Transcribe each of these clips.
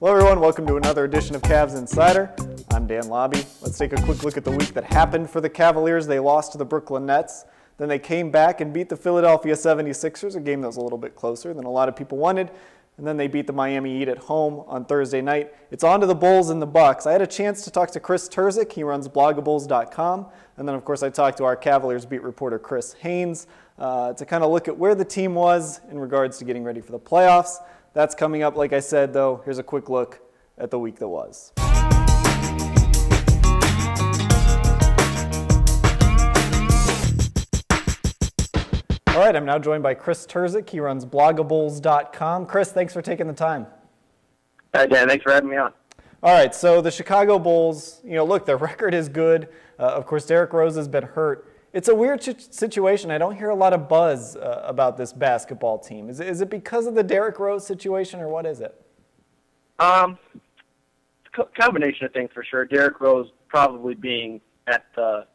Hello, everyone. Welcome to another edition of Cavs Insider. I'm Dan Labbe. Let's take a quick look at the week that happened for the Cavaliers. They lost to the Brooklyn Nets. Then they came back and beat the Philadelphia 76ers, a game that was a little bit closer than a lot of people wanted. And then they beat the Miami Heat at home on Thursday night. It's on to the Bulls and the Bucks. I had a chance to talk to Chris Terzic. He runs blogabull.com. And then, of course, I talked to our Cavaliers beat reporter Chris Haynes uh, to kind of look at where the team was in regards to getting ready for the playoffs. That's coming up, like I said, though. Here's a quick look at the week that was. All right, I'm now joined by Chris Terzic. He runs blogabull.com. Chris, thanks for taking the time. Hi, Dan. Thanks for having me on. All right, so the Chicago Bulls, you know, look, their record is good. Uh, of course, Derrick Rose has been hurt. It's a weird situation. I don't hear a lot of buzz uh, about this basketball team. Is it, is it because of the Derrick Rose situation, or what is it? Um, a combination of things for sure. Derrick Rose probably being at the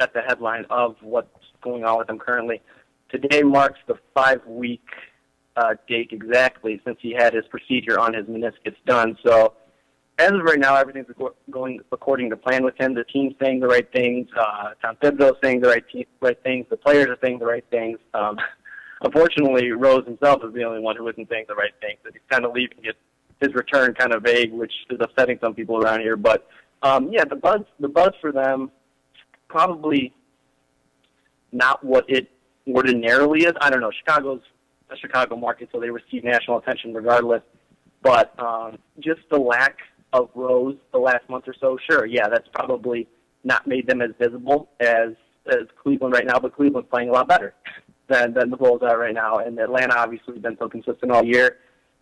at the headline of what's going on with him currently. Today marks the five-week uh, date exactly since he had his procedure on his meniscus done. So as of right now, everything's going according to plan with him. The team's saying the right things. Uh, Tom Thibodeau's saying the right, te- right things. The players are saying the right things. Um, unfortunately, Rose himself is the only one who isn't saying the right things. He's kind of leaving it, his return kind of vague, which is upsetting some people around here. But um, yeah, the buzz, the buzz for them, probably not what it ordinarily is. I don't know. Chicago's a Chicago market, so they receive national attention regardless. But um, just the lack of Rose the last month or so, sure, yeah, that's probably not made them as visible as as Cleveland right now, but Cleveland's playing a lot better than than the Bulls are right now, and Atlanta obviously has been so consistent all year.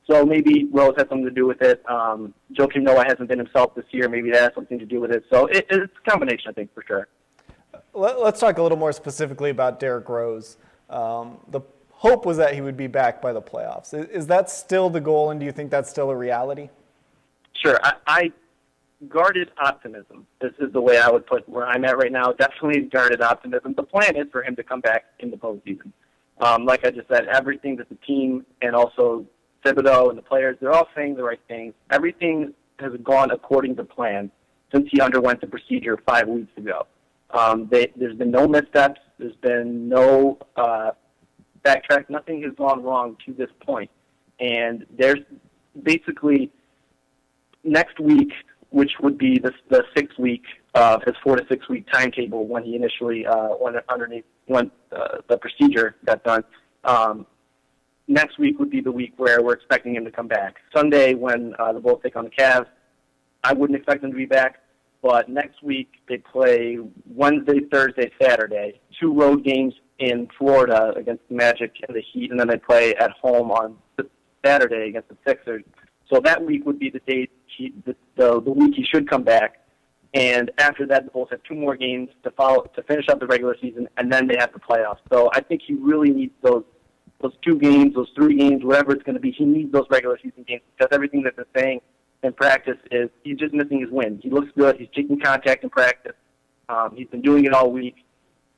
So maybe Rose has something to do with it. Um, Joakim Noah hasn't been himself this year. Maybe that has something to do with it. So it, it's a combination, I think, for sure. Let, us talk a little more specifically about Derrick Rose. Um, the hope was that he would be back by the playoffs. Is, is that still the goal, and do you think that's still a reality? Sure. I, I guarded optimism. This is the way I would put where I'm at right now. Definitely guarded optimism. The plan is for him to come back in the postseason. Um, like I just said, everything that the team and also Thibodeau and the players, they're all saying the right things. Everything has gone according to plan since he underwent the procedure five weeks ago. Um, they, there's been no missteps. There's been no uh, backtrack. Nothing has gone wrong to this point. And there's basically next week, which would be the, the six week of his four to six week timetable when he initially uh, went underneath when uh, the procedure got done. Um, next week would be the week where we're expecting him to come back. Sunday, when uh, the Bulls take on the Cavs, I wouldn't expect him to be back. But next week they play Wednesday, Thursday, Saturday, two road games in Florida against the Magic and the Heat, and then they play at home on Saturday against the Sixers. So that week would be the date he, the, the, the week he should come back. And after that, the Bulls have two more games to follow to finish up the regular season, and then they have the playoffs. So I think he really needs those those two games, those three games, whatever it's going to be. He needs those regular season games because everything that they're saying in practice is he's just missing his win. He looks good. He's taking contact in practice. Um, he's been doing it all week.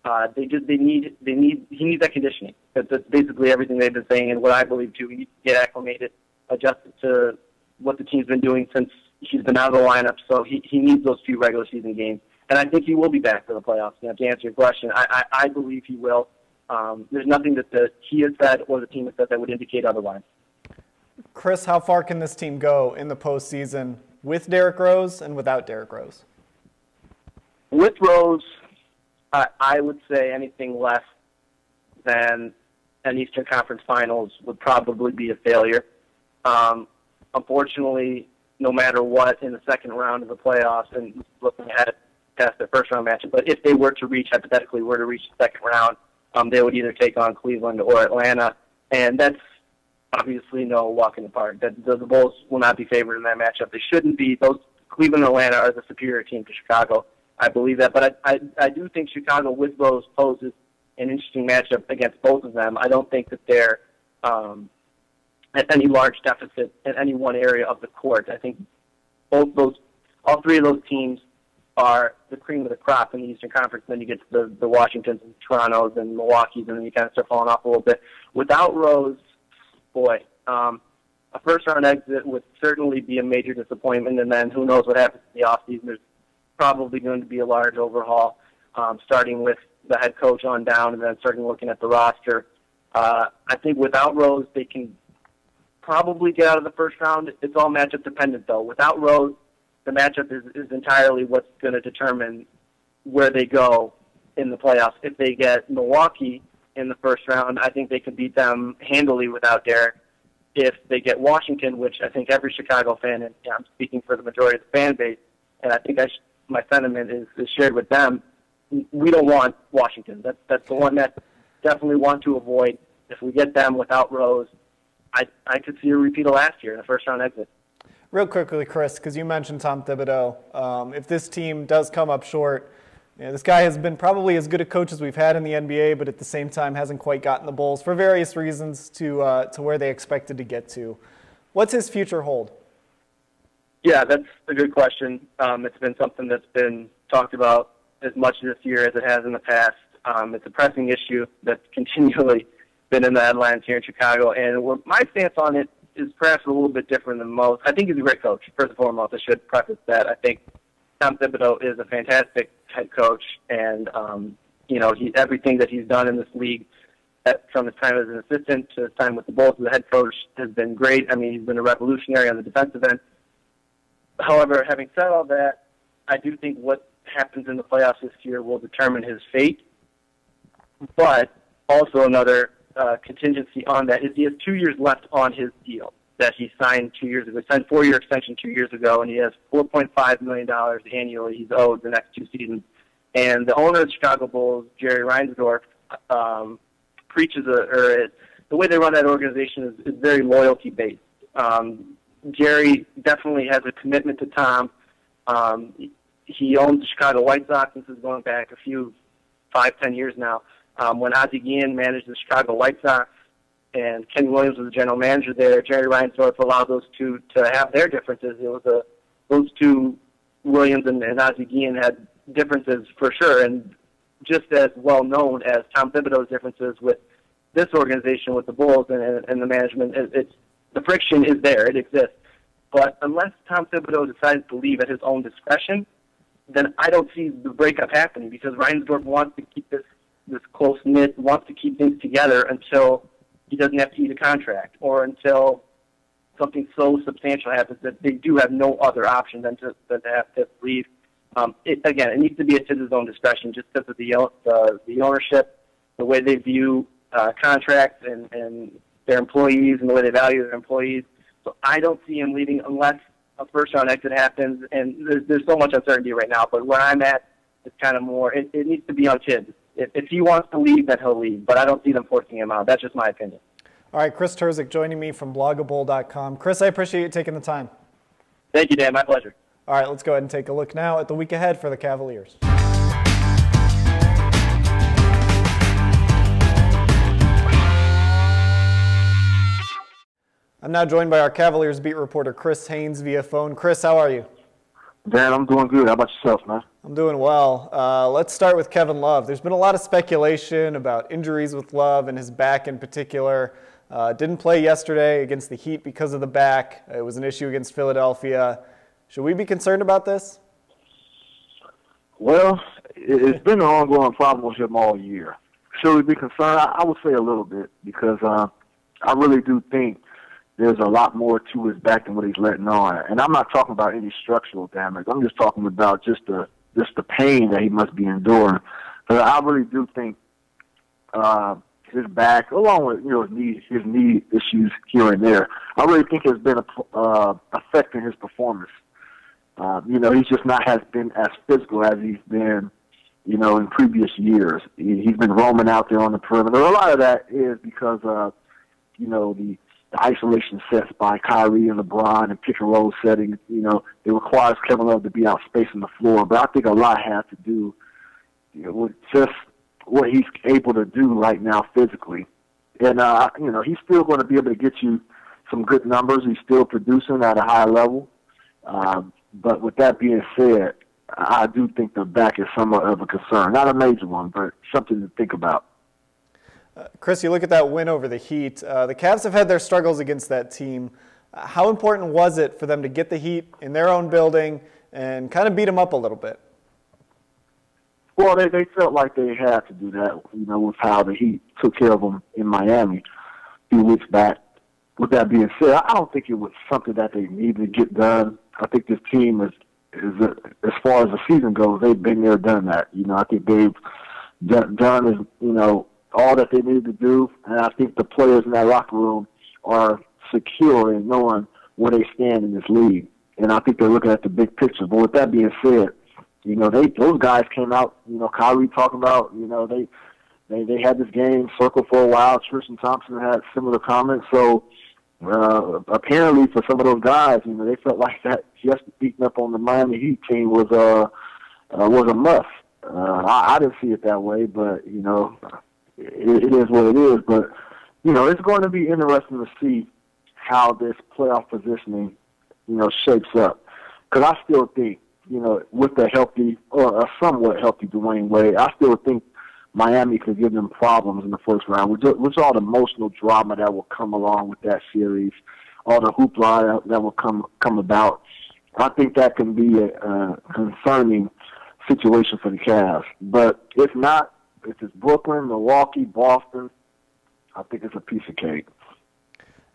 Uh, they just they need they need he needs that conditioning. That's, that's basically everything they've been saying, and what I believe too. He needs to get acclimated, adjusted to what the team's been doing since he's been out of the lineup. So he he needs those few regular season games, and I think he will be back for the playoffs. You know, to answer your question, I I, I believe he will. Um, there's nothing that the he has said or the team has said that would indicate otherwise. Chris, how far can this team go in the postseason with Derrick Rose and without Derrick Rose? With Rose, I, I would say anything less than an Eastern Conference Finals would probably be a failure. Um, unfortunately, no matter what in the second round of the playoffs, and looking at past their first round matchup, but if they were to reach, hypothetically, were to reach the second round, um, they would either take on Cleveland or Atlanta, and that's obviously no walk in the park. That the, the Bulls will not be favored in that matchup. They shouldn't be. Those Cleveland and Atlanta are the superior team to Chicago. I believe that, but I, I, I do think Chicago with those poses an interesting matchup against both of them. I don't think that they're um, at any large deficit in any one area of the court. I think both those, all three of those teams are the cream of the crop in the Eastern Conference. Then you get to the, the Washingtons and Torontos and Milwaukee's, and then you kind of start falling off a little bit. Without Rose, boy, um, a first round exit would certainly be a major disappointment, and then who knows what happens in the offseason. There's probably going to be a large overhaul, um, starting with the head coach on down, and then starting looking at the roster. Uh, I think without Rose, they can probably get out of the first round. It's all matchup dependent, though. Without Rose, the matchup is, is entirely what's going to determine where they go in the playoffs. If they get Milwaukee in the first round, I think they could beat them handily without Derrick. If they get Washington, which I think every Chicago fan, and I'm speaking for the majority of the fan base, and I think I sh- my sentiment is, is shared with them, we don't want Washington. That's that's the one that definitely want to avoid. If we get them without Rose, I I could see a repeat of last year in the first round exit. Real quickly, Chris, because you mentioned Tom Thibodeau. Um, if this team does come up short, you know, this guy has been probably as good a coach as we've had in the NBA, but at the same time hasn't quite gotten the Bulls for various reasons to uh, to where they expected to get to. What's his future hold? Yeah, that's a good question. Um, it's been something that's been talked about as much this year as it has in the past. Um, it's a pressing issue that's continually been in the headlines here in Chicago, and my stance on it is perhaps a little bit different than most. I think he's a great coach. First and foremost, I should preface that. I think Tom Thibodeau is a fantastic head coach, and um, you know he everything that he's done in this league, at, from his time as an assistant to his time with the Bulls as a head coach, has been great. I mean, he's been a revolutionary on the defensive end. However, having said all that, I do think what happens in the playoffs this year will determine his fate. But also another uh, contingency on that is he has two years left on his deal that he signed two years ago. He signed four-year extension two years ago, and he has $4.5 million annually he's owed the next two seasons. And the owner of the Chicago Bulls, Jerry Reinsdorf, um, preaches a, or it, the way they run that organization is, is very loyalty-based. Um, Jerry definitely has a commitment to Tom. Um, he owns the Chicago White Sox. This is going back a few, five, ten years now. Um, when Ozzie Guillen managed the Chicago White Sox, and Kenny Williams was the general manager there. Jerry Reinsdorf allowed those two to have their differences. It was a those two Williams and, and Ozzie Guillen had differences for sure, and just as well known as Tom Thibodeau's differences with this organization with the Bulls and, and, and the management. It, it's the friction is there; it exists. But unless Tom Thibodeau decides to leave at his own discretion, then I don't see the breakup happening because Reinsdorf wants to keep this close knit, wants to keep things together until he doesn't have to eat a contract or until something so substantial happens that they do have no other option than to, than to have to leave. Um, it, again, it needs to be at his own discretion just because of the, the, the ownership, the way they view uh, contracts and, and their employees and the way they value their employees. So I don't see him leaving unless a first round exit happens. And there's, there's so much uncertainty right now. But where I'm at, it's kind of more, it, it needs to be on Thibs if, if he wants to leave, then he'll leave. But I don't see them forcing him out. That's just my opinion. All right, Chris Terzic joining me from blogabull.com. Chris, I appreciate you taking the time. Thank you, Dan. My pleasure. All right, let's go ahead and take a look now at the week ahead for the Cavaliers. I'm now joined by our Cavaliers beat reporter Chris Haynes via phone. Chris, how are you? Dan, I'm doing good. How about yourself, man? I'm doing well. Uh, let's start with Kevin Love. There's been a lot of speculation about injuries with Love and his back in particular. Uh, didn't play yesterday against the Heat because of the back. It was an issue against Philadelphia. Should we be concerned about this? Well, it's been an ongoing problem with him all year. Should we be concerned? I would say a little bit because uh, I really do think there's a lot more to his back than what he's letting on. And I'm not talking about any structural damage. I'm just talking about just the just the pain that he must be enduring. But I really do think uh, his back, along with you know his knee his knee issues here and there, I really think has been uh, affecting his performance. Uh, you know, he's just not has been as physical as he's been, you know, in previous years. He, he's been roaming out there on the perimeter. A lot of that is because, uh, you know, the the isolation sets by Kyrie and LeBron and pick and roll setting, you know, it requires Kevin Love to be out spacing the floor. But I think a lot has to do you know, with just what he's able to do right now physically. And, uh, you know, he's still going to be able to get you some good numbers. He's still producing at a high level. Um, but with that being said, I do think the back is somewhat of a concern. Not a major one, but something to think about. Uh, Chris, you look at that win over the Heat. Uh, the Cavs have had their struggles against that team. How important was it for them to get the Heat in their own building and kind of beat them up a little bit? Well, they they felt like they had to do that, you know, with how the Heat took care of them in Miami a few weeks back. With that being said, I don't think it was something that they needed to get done. I think this team is is uh, as far as the season goes, they've been there, done that. You know, I think they've done, done is you know all that they needed to do, and I think the players in that locker room are secure in knowing where they stand in this league. And I think they're looking at the big picture. But with that being said, you know, they those guys came out, you know, Kyrie talking about, you know, they they they had this game circled for a while. Tristan Thompson had similar comments. So uh, apparently for some of those guys, you know, they felt like that just beating up on the Miami Heat team was uh, uh was a must. Uh, I, I didn't see it that way, but you know, it, it is what it is. But you know, it's going to be interesting to see how this playoff positioning, you know, shapes up. Because I still think, you know, with a healthy or a somewhat healthy Dwyane Wade, I still think Miami could give them problems in the first round, with, all the emotional drama that will come along with that series, all the hoopla that will come come about. I think that can be a, a concerning situation for the Cavs. But if not, if it's Brooklyn, Milwaukee, Boston, I think it's a piece of cake.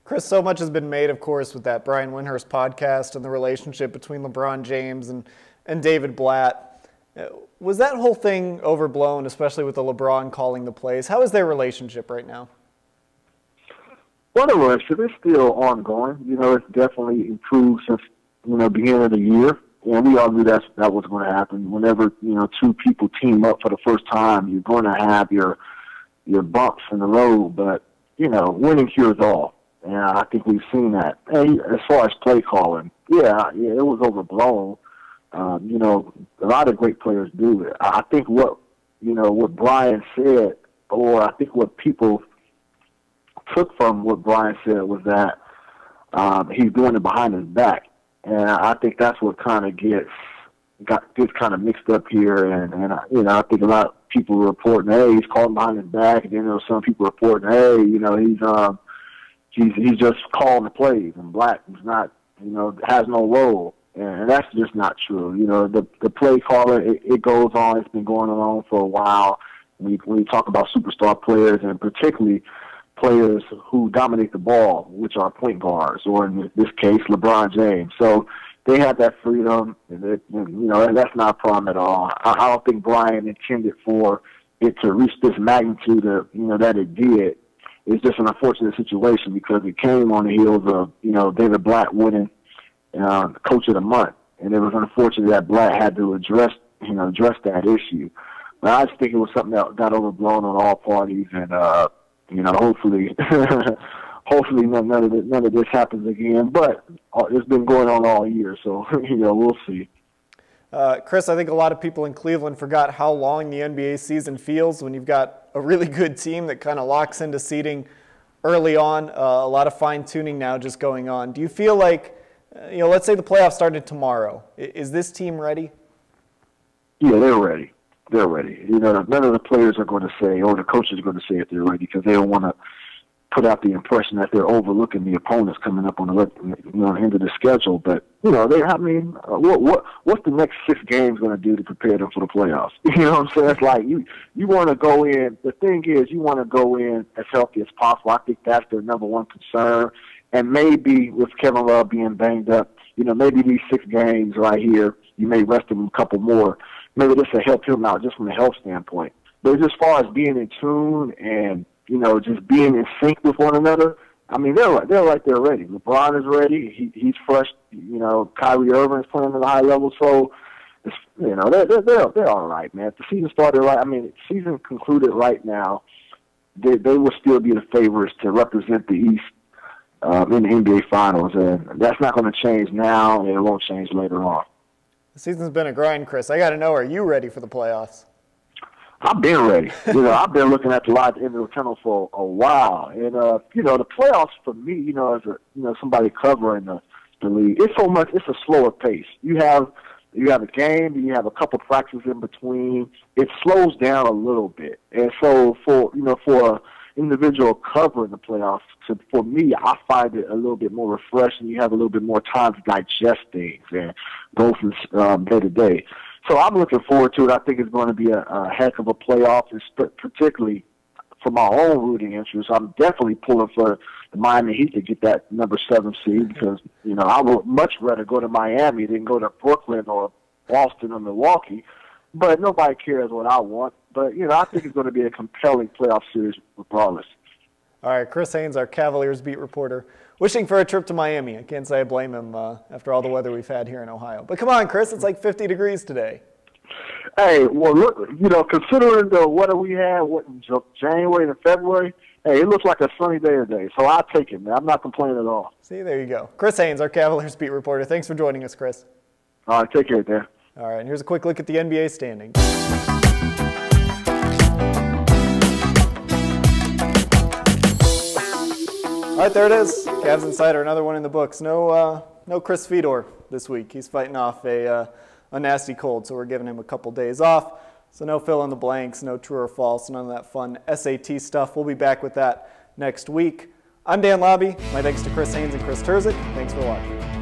Chris, so much has been made, of course, with that Brian Windhorst podcast and the relationship between LeBron James and, and David Blatt. Uh, was that whole thing overblown, especially with the LeBron calling the plays? How is their relationship right now? Well, the relationship is still ongoing. You know, it's definitely improved since you know beginning of the year, and we all knew that that was going to happen. Whenever you know two people team up for the first time, you're going to have your your bumps in the road. But you know, winning cures all. And I think we've seen that. And as far as play calling, yeah, yeah, it was overblown. Um, you know, a lot of great players do it. I think what you know what Brian said, or I think what people took from what Brian said was that um, he's doing it behind his back, and I think that's what kind of gets got gets kind of mixed up here. And and you know, I think a lot of people reporting, hey, he's calling behind his back, and then there some people reporting, hey, you know, he's um he's he's just calling the plays, and Blatt is not, you know, has no role, and that's just not true. You know, the the play caller it, it goes on. It's been going on for a while. When you, when you talk about superstar players, and particularly players who dominate the ball, which are point guards, or in this case, LeBron James. So they have that freedom, and it, you know that's not a problem at all. I, I don't think Brian intended for it to reach this magnitude of you know that it did it's just an unfortunate situation because it came on the heels of you know David Blatt winning uh, Coach of the Month, and it was unfortunate that Blatt had to address you know address that issue. But I just think it was something that got overblown on all parties, and uh, you know hopefully. hopefully none, none of this, none of this happens again. But uh, it's been going on all year, so you know we'll see. Uh, Chris, I think a lot of people in Cleveland forgot how long the NBA season feels when you've got a really good team that kind of locks into seeding early on. Uh, a lot of fine tuning now just going on. Do you feel like, uh, you know, let's say the playoffs started tomorrow. Is this team ready? Yeah, they're ready. They're ready. You know, none of the players are going to say, or the coaches are going to say if they're ready because they don't want to put out the impression that they're overlooking the opponents coming up on the you know, end of the schedule. But you know, they I mean, what what what's the next six games going to do to prepare them for the playoffs? You know what I'm saying? It's like you you want to go in. The thing is, you want to go in as healthy as possible. I think that's their number one concern. And maybe with Kevin Love being banged up, you know, maybe these six games right here, you may rest him a couple more. Maybe this will help him out just from a health standpoint. But as far as being in tune and you know, just being in sync with one another. I mean, they're they're right there ready. LeBron is ready. He he's fresh. You know, Kyrie Irving is playing at a high level. So, it's, you know, they're they're they're, they're all right, man. If the season started right, I mean, season concluded right now. They they will still be the favorites to represent the East um, in the NBA Finals, and that's not going to change now, and it won't change later on. The season's been a grind, Chris. I got to know, are you ready for the playoffs? I've been ready. You know, I've been looking at the light at the the tunnel for a while. And uh, you know, the playoffs for me, you know, as a you know somebody covering the the league, it's so much. It's a slower pace. You have you have a game, and you have a couple practices in between. It slows down a little bit, and so for you know for individual cover in the playoffs, to, for me, I find it a little bit more refreshing. You have a little bit more time to digest things and go from um, day to day. So I'm looking forward to it. I think it's going to be a, a heck of a playoff, this particularly for my own rooting interest. I'm definitely pulling for the Miami Heat to get that number seven seed because you know I would much rather go to Miami than go to Brooklyn or Boston or Milwaukee. But nobody cares what I want. But you know I think it's going to be a compelling playoff series regardless. All right, Chris Haynes, our Cavaliers beat reporter, wishing for a trip to Miami. I can't say I blame him uh, after all the weather we've had here in Ohio. But come on, Chris, it's like 50 degrees today. Hey, well, look, you know, considering the weather we had, what January and February, hey, it looks like a sunny day today. So I'll take it, man. I'm not complaining at all. See, there you go. Chris Haynes, our Cavaliers beat reporter. Thanks for joining us, Chris. All right, take care, Dan. All right, and here's a quick look at the NBA standings. All right, there it is. Cavs Insider, another one in the books. No, uh, no Chris Fedor this week. He's fighting off a, uh, a nasty cold, so we're giving him a couple days off. So no fill in the blanks, no true or false, none of that fun SAT stuff. We'll be back with that next week. I'm Dan Labbe. My thanks to Chris Haynes and Chris Terzic. Thanks for watching.